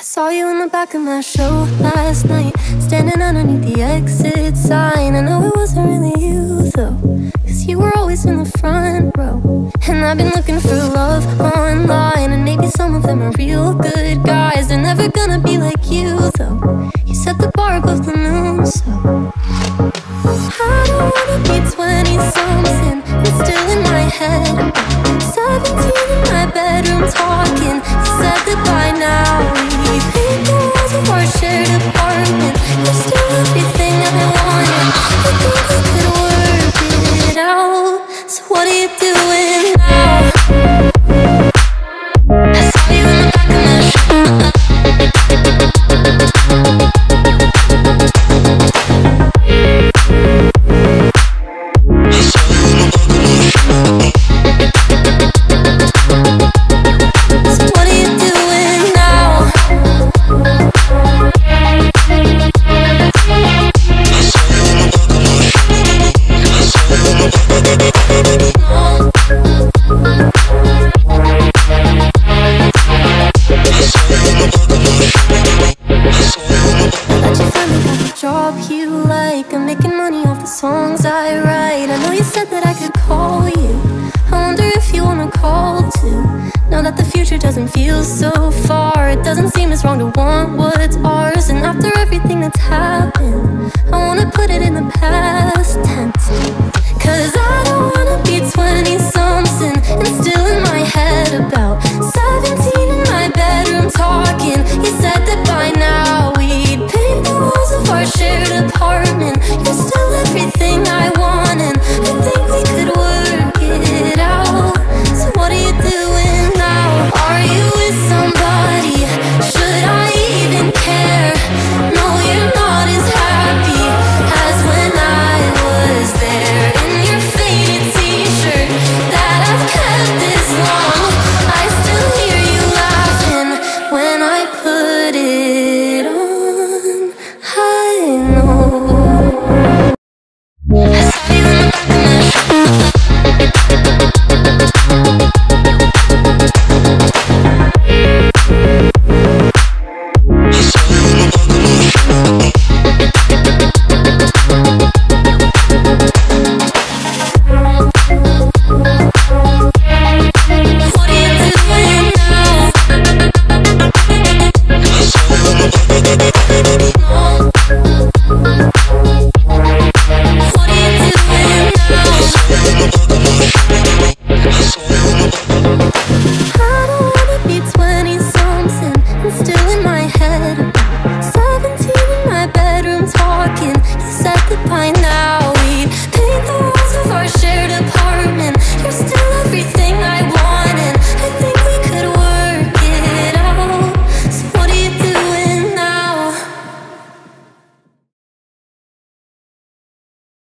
I saw you in the back of my show last night, standing underneath the exit sign. I know it wasn't really you though, cause you were always in the front row. And I've been looking for love online, and maybe some of them are real good guys. They're never gonna be like you though. You set the bar above the moon, so. I don't wanna be 20 something, it's still in my head. So know you said that I could call you. I wonder if you wanna call too. Now that the future doesn't feel so far, it doesn't seem as wrong to want what's ours. And after everything that's happened, I wanna put it in the past.